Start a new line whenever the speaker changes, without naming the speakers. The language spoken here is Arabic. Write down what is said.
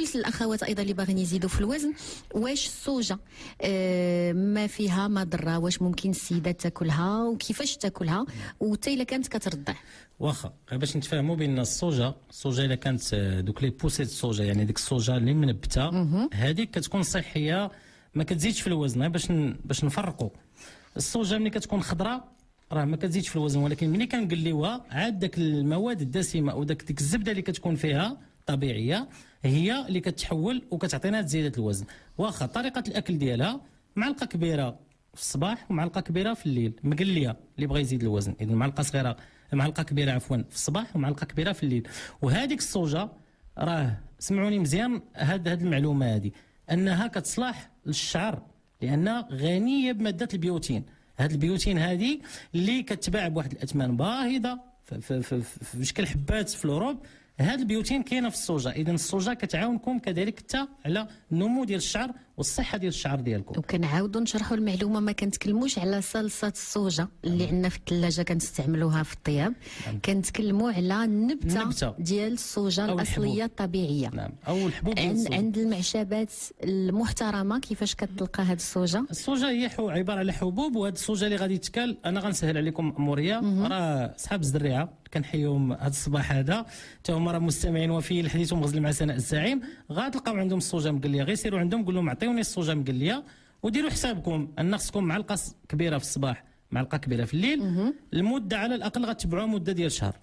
لكل الأخوات أيضا اللي باغيين يزيدوا في الوزن. واش السوجه آه ما فيها مضره واش ممكن السيدات تاكلها؟ وكيفاش تاكلها؟ وحتى إلا كانت كترضع
واخا باش نتفاهموا بين السوجه السوجه إلا كانت آه، دوك لي بوسيت السوجه يعني ديك السوجه اللي منبتة. هذيك كتكون صحية ما كتزيدش في الوزن. باش باش نفرقوا. السوجه ملي كتكون خضراء راه ما كتزيدش في الوزن. ولكن ملي كنقليوها عاد داك المواد الدسمة وداك ديك الزبدة اللي كتكون فيها طبيعيه هي اللي كتحول وكتعطينا زياده الوزن. واخا طريقة الأكل ديالها معلقة كبيرة في الصباح ومعلقة كبيرة في الليل. مقلية اللي بغى يزيد الوزن. اذا معلقة صغيرة معلقة كبيرة عفوا في الصباح ومعلقة كبيرة في الليل. وهذيك الصوجة راه سمعوني مزيان هاد هاد المعلومة هذه أنها كتصلح للشعر لانها غنية بمادة البيوتين. هاد البيوتين هذه اللي كتباع بواحد الأثمان باهظة في, في, في شكل حبات في الأوروب. هاد البيوتين كاينة في الصوجة. اذا الصوجة كتعاونكم كذلك حتى على النمو ديال الشعر والصحة ديال الشعر ديالكم.
وكنعاودوا نشرحوا المعلومة ما كنتكلموش على صلصة الصوجة اللي نعم. عندنا في الثلاجة كنستعملوها في الطياب. نعم. كنتكلموا على النبتة, النبتة. ديال الصوجة الأصلية الطبيعية.
نعم. أو الحبوب
عند, عند المعشبات المحترمة كيفاش كتلقى هذه الصوجة؟
الصوجة هي عبارة على حبوب وهذه الصوجة اللي غادي تكال أنا غنسهل عليكم أمورية. راه صحاب الزريعه كنحيوهم هذا الصباح هذا. حتى هما راه مستمعين وفي الحديث ومغزل مع سناء الزعيم. غتلقاو عندهم الصوجة مقلية. غير سيروا عندهم قول لهم عطيوني الصوجة مقلية وديروا حسابكم. ان خصكم معلقه كبيرة في الصباح معلقة كبيرة في الليل. المدة على الأقل غتبعوها مدة ديال شهر.